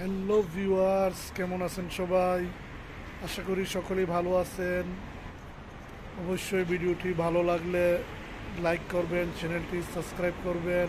Hello viewers কেমন আছেন সবাই? আশা করি সকলেই ভালো আছেন। অবশ্যই ভিডিওটি ভালো লাগলে লাইক করবেন চ্যানেলটি সাবস্ক্রাইব করবেন।